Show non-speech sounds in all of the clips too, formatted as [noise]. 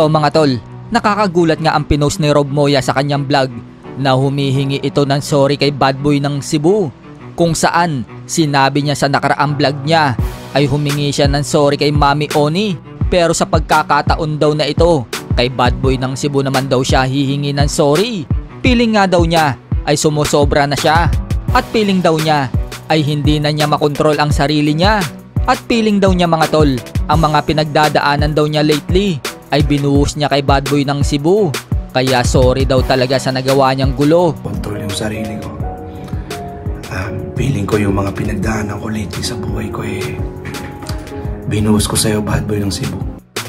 So mga tol, nakakagulat nga ang pinost ni Rob Moya sa kanyang vlog na humihingi ito ng sorry kay bad boy ng Cebu. Kung saan, sinabi niya sa nakaraang vlog niya ay humingi siya ng sorry kay Mami Oni. Pero sa pagkakataon daw na ito, kay bad boy ng Cebu naman daw siya hihingi ng sorry. Piling nga daw niya ay sumusobra na siya. At piling daw niya ay hindi na niya makontrol ang sarili niya. At piling daw niya mga tol, ang mga pinagdadaanan daw niya lately ay binuhos niya kay bad boy ng Cebu. Kaya sorry daw talaga sa nagawa niyang gulo. Control yung sarili ko. Um, feeling ko yung mga pinagdaanan ko lately sa buhay ko eh. Binuhos ko sa'yo, bad boy ng Cebu.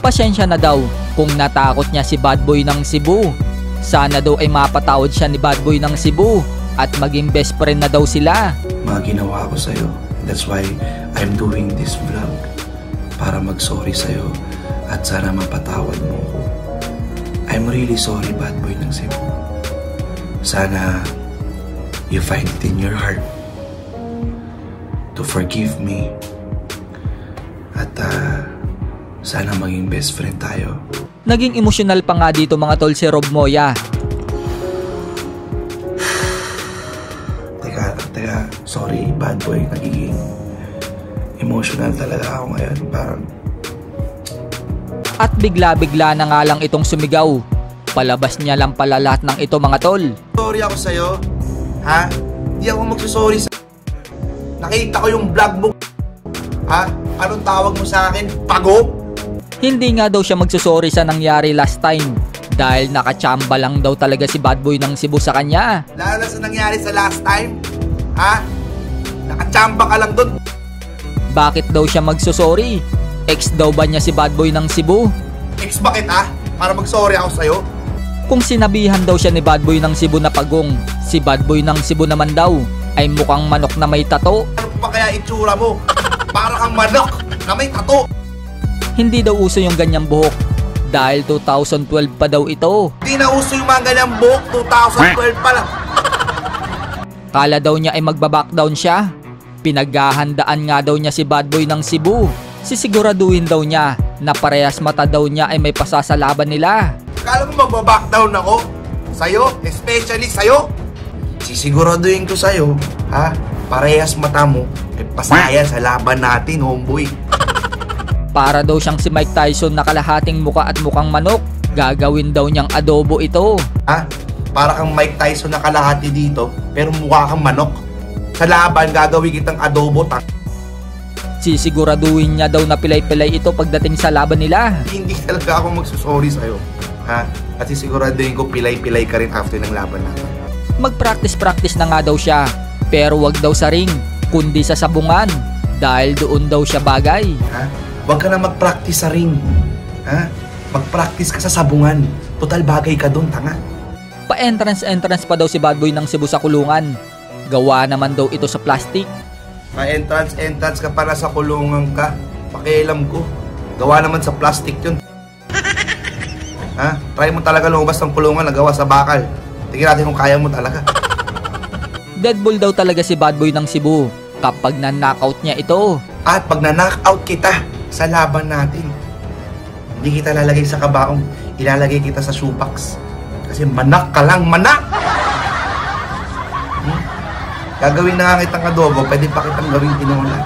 Pasensya na daw kung natakot niya si bad boy ng Cebu. Sana daw ay mapatawad siya ni bad boy ng Cebu at maging best friend na daw sila. Mga ginawa ko sa'yo. That's why I'm doing this vlog. Para mag-sorry sa'yo at sana mapatawad mo ko. I'm really sorry, bad boy ng Cebu. Sana you find it in your heart to forgive me. At ah, sana maging best friend tayo. Naging emosyonal pa nga dito mga tol si Rob Moya. Teka, teka, sorry, bad boy. Nagiging emotional talaga ako ngayon. Parang At bigla-bigla na nga lang itong sumigaw. Palabas niya lang pala lahat ng ito mga tol. Sorry ako sa'yo. Ha? Hindi ako magsusorry sa... Nakita ko yung vlog mo. Ha? Anong tawag mo sa akin? Pago? Hindi nga daw siya magsusorry sa nangyari last time dahil nakachamba lang daw talaga si bad boy ng Cebu sa kanya. Lalo sa nangyari sa last time. Ha? Nakachamba ka lang doon. Bakit daw siya magsusorry? Ex daw ba niya si bad boy ng Cebu? Ex bakit ha? Para mag-sorry ako sa'yo? Kung sinabihan daw siya ni bad boy ng Cebu na pagong, si bad boy ng Cebu naman daw ay mukhang manok na may tato. Ano pa kaya itsura mo? Para kang manok na may tato. Hindi daw uso yung ganyang buhok dahil 2012 pa daw ito. Hindi na uso yung mga ganyang buhok. 2012 pa lang. Kala daw niya ay magbabackdown siya. Pinaghahandaan nga daw niya si bad boy ng Cebu. Sisiguraduhin daw niya na parehas mata daw niya ay may pasasalaban nila. Kala mo magbabackdown ako? Sa'yo? Especially sa'yo? Sisiguraduhin ko sa'yo, ha? Parehas mata mo, ay pasaya sa laban natin, homeboy. Para daw siyang si Mike Tyson na kalahating muka at mukhang manok. Gagawin daw niyang adobo ito. Ha? Para kang Mike Tyson na kalahati dito, pero mukha kang manok. Sa laban, gagawin kitang adobo, tang. Sisiguraduhin niya daw na pilay-pilay ito pagdating sa laban nila. Hindi talaga ako magsusorry sa'yo, ha? At sisiguraduhin ko pilay-pilay ka rin after ng laban natin. Mag-practice-practice na nga daw siya. Pero wag daw sa ring, kundi sa sabungan. Dahil doon daw siya bagay. Ha? Huwag ka na mag-practice sa ring. Ha? Mag-practice ka sa sabungan. Total bagay ka doon, tanga. Pa-entrance-entrance pa daw si bad boy ng Cebu sa kulungan. Gawa naman daw ito sa plastic. Ma-entrance, entrance ka para sa kulungan ka. Pakialam ko. Gawa naman sa plastic yun. [laughs] Ha? Try mo talaga lumabas ng kulungan na gawa sa bakal. Tingnan natin kung kaya mo talaga. [laughs] Deadball daw talaga si bad boy ng Cebu kapag na-knockout niya ito. At pag na-knockout kita sa laban natin, hindi kita lalagay sa kabaong, ilalagay kita sa shoebox. Kasi manak ka lang, manak! Gagawin na nga kitang adobo, pwede pa kitang gawing tinola.